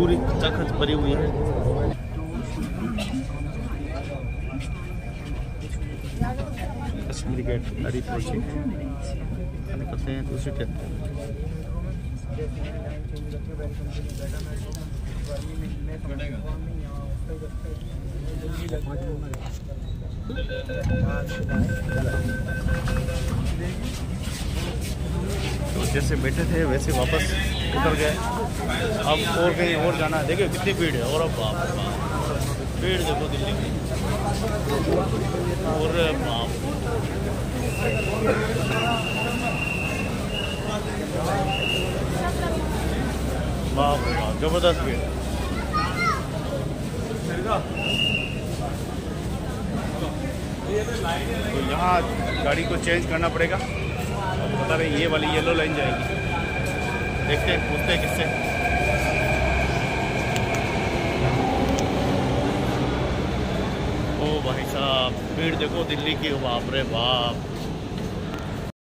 भरी हुई है। कश्मीरी गेट हरी करते हैं। तो जैसे बैठे थे वैसे वापस उतर गए। अब और कहीं और जाना है। देखिए कितनी भीड़ है। और अब भीड़ देखो दिल्ली की और बाप बाप ज़बरदस्त भीड़। तो यहाँ गाड़ी को चेंज करना पड़ेगा। बता रहे ये वाली येलो लाइन जाएगी। देखते हैं, पूछते हैं किससे। ओ भाई साहब, भीड़ देखो दिल्ली की बाप रे बाप।